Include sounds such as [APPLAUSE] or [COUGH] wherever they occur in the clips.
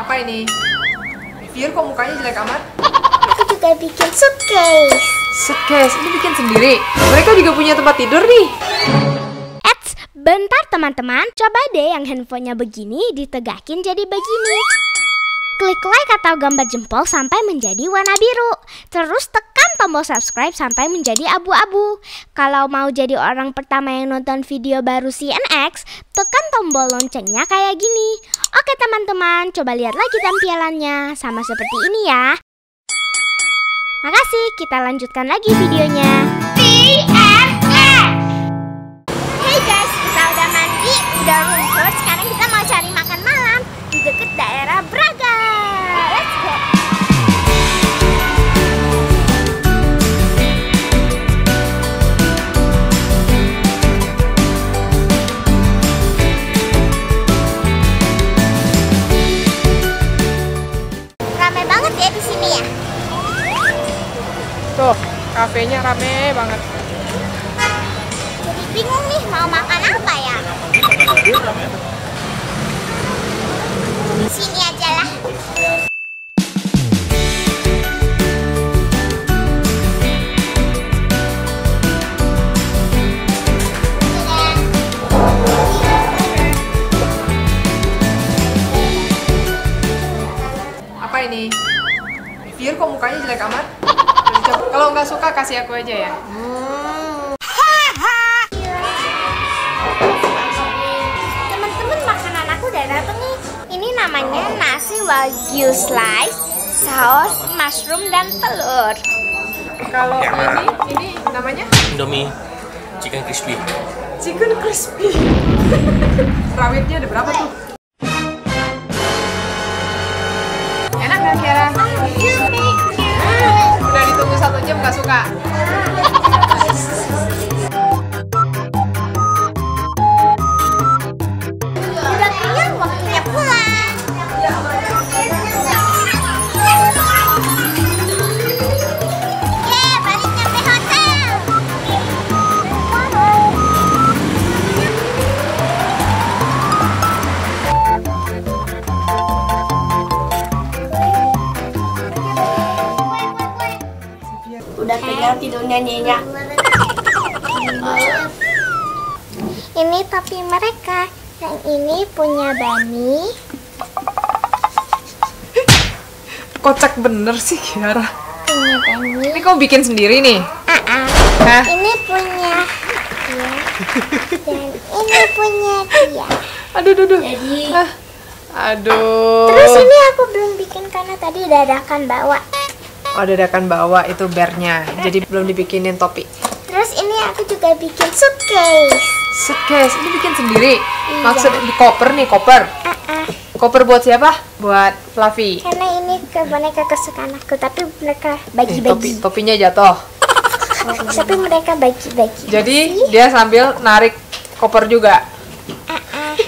Apa ini? Fir kok mukanya jelek amat? Aku juga bikin suitcase. Suitcase, ini bikin sendiri. Mereka juga punya tempat tidur nih. Eits, bentar teman-teman. Coba deh yang handphonenya begini ditegakin jadi begini. Klik like atau gambar jempol sampai menjadi warna biru. Terus tekan tombol subscribe sampai menjadi abu-abu. Kalau mau jadi orang pertama yang nonton video baru CNX, tekan tombol loncengnya kayak gini. Oke teman-teman, coba lihat lagi tampilannya. Sama seperti ini ya. Makasih, kita lanjutkan lagi videonya. Hey banget ya di sini ya. Tuh, kafenya rame banget. Jadi bingung nih mau makan apa ya. Mukanya jelek amat? Kalau nggak suka kasih aku aja ya. Teman-teman makanan aku udah datang nih. Ini namanya nasi wagyu slice, saus, mushroom dan telur. Kalau ini, ini namanya Indomie chicken crispy. chicken crispy. [LAUGHS] Rawitnya ada berapa tuh? Kenyang tidurnya nyenyak. Ini topi mereka. Yang ini punya Bani. Kocak bener sih Kiara. Punya Bani. Ini kamu bikin sendiri nih? Ah, ah. Hah? Ini punya dia. Dan ini punya dia. Aduh, aduh, aduh. Jadi Ah, Aduh. Terus ini aku belum bikin karena tadi dadakan bawa. Oh, dadakan bawa itu bearnya. Jadi belum dibikinin topi. Terus ini aku juga bikin suitcase. Suitcase, ini bikin sendiri. Iya. Maksud di koper nih, koper. Ah, ah. Koper buat siapa? Buat Fluffy. Karena ini ke boneka kesukaan aku, tapi mereka Eh, topi, bagi-bagi. topinya jatuh. [LAUGHS] Tapi mereka bagi-bagi. Jadi dia sambil narik koper juga.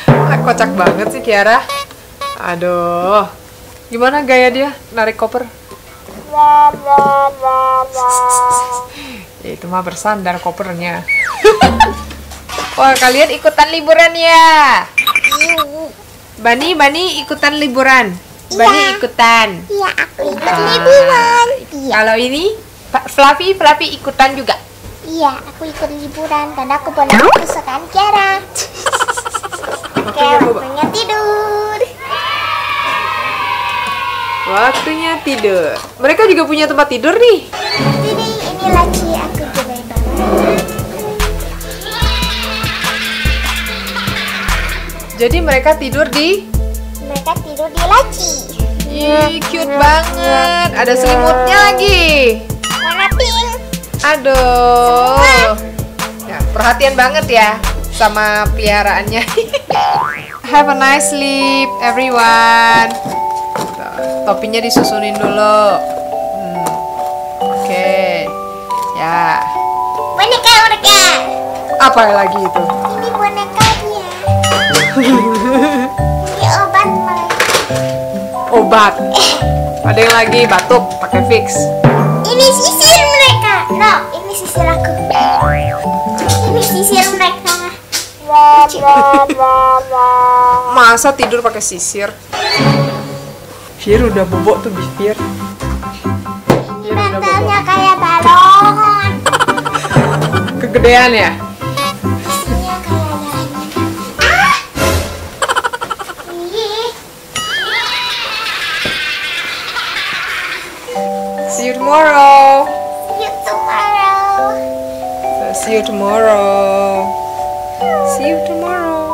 Ah, Kocak banget sih Kiara. Aduh. Gimana gaya dia narik koper? Ya, itu mah bersandar kopernya. Wah, [LAUGHS] kalian ikutan liburan ya? Bani, Bani ikutan liburan. Bani Iya. ikutan. Iya, aku ikut Ah. liburan. Iya, Kalau ini Pak Fluffy, Fluffy ikutan juga. iya, aku ikut liburan karena aku boneka kesukaan Kiara. Oke, boba. waktunya tidur. Waktunya tidur. Mereka juga punya tempat tidur nih. Ini ini laci aku gerai banget. Jadi mereka tidur di Mereka tidur di laci. Ih, cute banget. Ada selimutnya lagi. Warna pink. Aduh. Ya, perhatian banget ya sama peliharaannya. [LAUGHS] Have a nice sleep, everyone. Topinya disusunin dulu. Hmm. Oke. Ya. Boneka boneka. Apa lagi itu? Ini boneka dia. Ini obat mereka. Obat. Ada yang lagi batuk pakai fix. Ini sisir mereka. No, ini sisir aku. Ini sisir mereka. Masa tidur pakai sisir? Fir udah bobok tuh Fir. Bantalnya kayak balon. Kegedean ya? Iya. Ah! See you tomorrow. See you tomorrow. See you tomorrow. See you tomorrow.